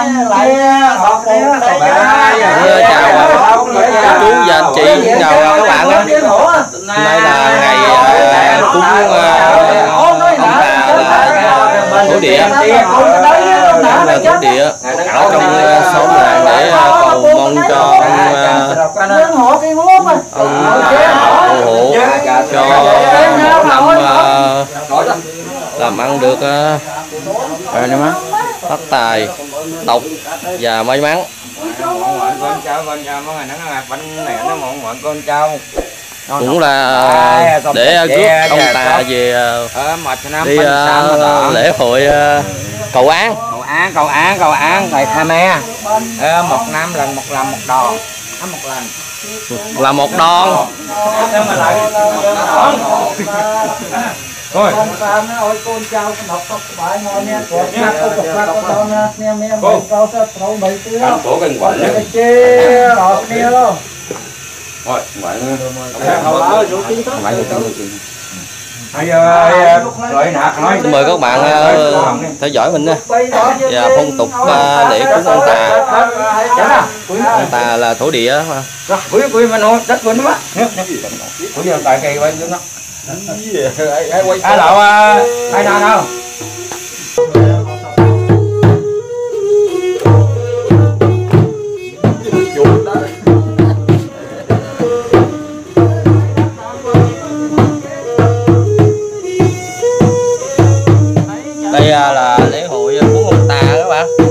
Ờ, chào chú và anh chị chào các bạn nay là ngày à, cúng à, ông bà là thổ địa ông là thổ địa ở trong à, xóm làng để à, cầu mong cho ông à, ông hộ cho năm à, làm ăn được à, phát tài tộc và may mắn. Con cũng là để à, rước ông ta về à, đi à, lễ hội cầu án cầu án cầu án cầu án thầy tha me một năm lần một lần một đòn một lần là một đòn. Thôi. con ta nó ôi con cháu con học học bài ngon nha con cha con cục ra con cháu nha nha mẹ mẹ cháu sẽ trâu bảy tứ Thành phố Cần Quảng cái chê đó kia đó Rồi, Quảng bây giờ rồi nạt nói mời các bạn à, theo dõi mình nha đó và phong tục à, lễ cúng ông tà ông tà là thổ địa mà cây quay ai lộ ai nào đâu? Đây à, là lễ hội cúng ông tà các bạn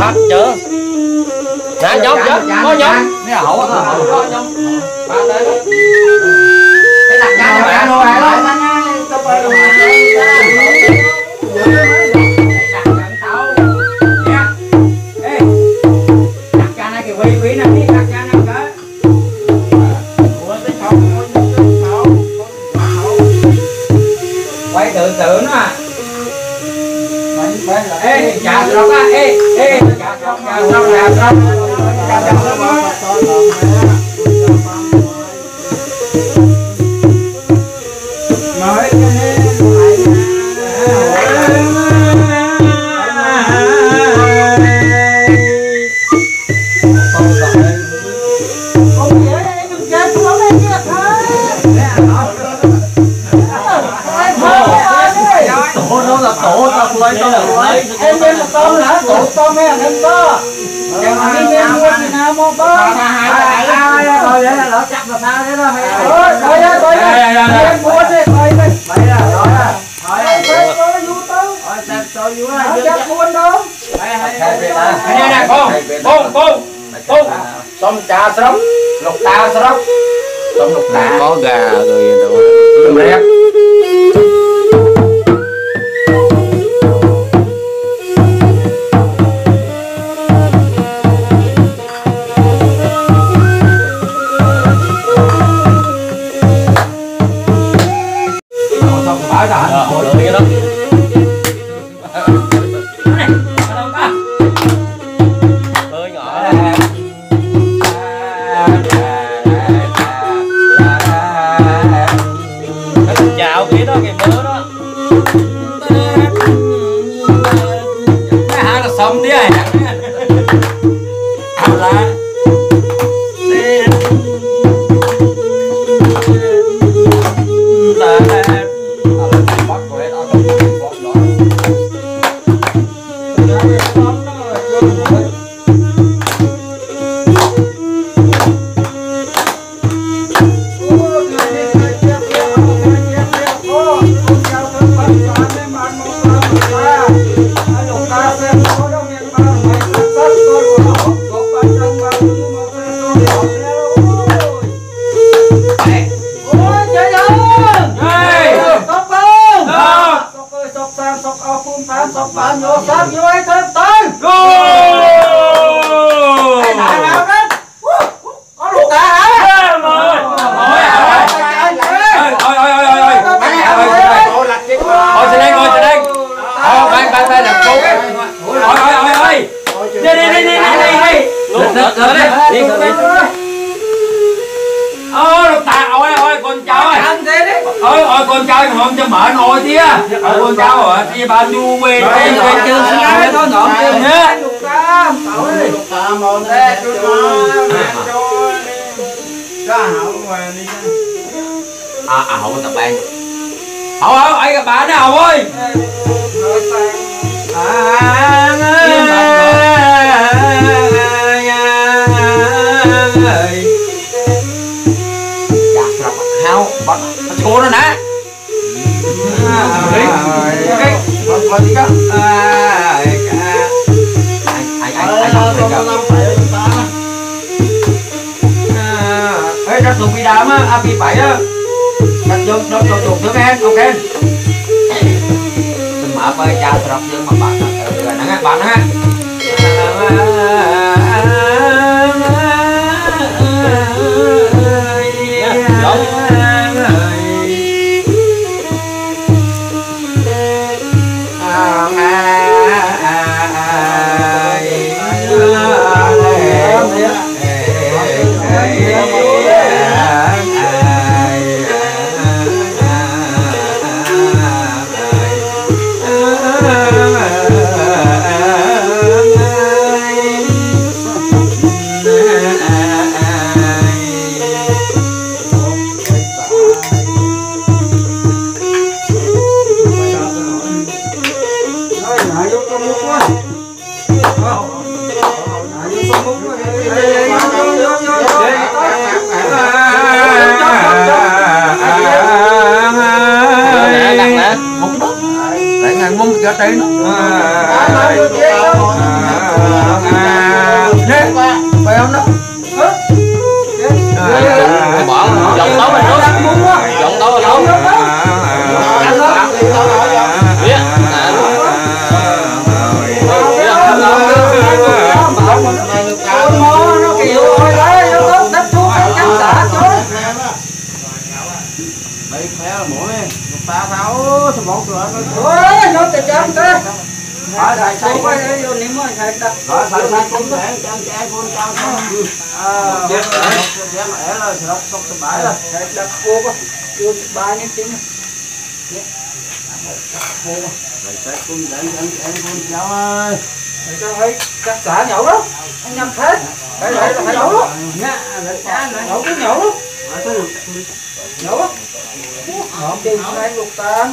hùng chứ chớ nè nhóm nhóm có nhóm cái hậu á. Hậu cái đặt ra cho bạn rồi đó quay tự tử nó à Eh, jangan jangan, eh, eh, jangan jangan, jangan jangan, jangan jangan, tổ là tổ ta lấy to lấy. Em em là to hả? Tổ to mẹ em to em em em mua thì nào mua to rồi để là lỡ chặt là sao thế đó rồi rồi rồi rồi em mua đi rồi đi vậy là rồi rồi rồi rồi vui tao rồi xem tôi vui là chặt buôn đâu. Đây nè con con con con xong trà sóc lục tà sóc xong lục tà. Có gà rồi đồ Tùm Sọc bạn vô sát vô ấy thêm đi sao đi. ôi độc tài ôi ôi con cháu ôi ôi con cháu hôm cho mở nồi tía dạ, ôi con dạ. cháu ở đi bao nhiêu quê quê quê chưa xin lỗi thôi ngọn chưa nhé à à. hậu tập ban. Hậu hậu ai gặp bà nữa hậu ơi? À, à, à, à, à, à, à, à, chua nó nè. Ấy rất tụi bị đám á à bị phải á. Đặt vô đặt vô chuột thử em ok. Mở bơi cha sập nhưng mà bạn rồi bạn nè nè đặt nè Để ngàn mông cho tên Nè, phải không đó cắt xả nhậu đó anh nhâm hết phải lại là phải nhậu đó nhậu cứ nhậu đó nhậu đó ngọn tiền này lục tan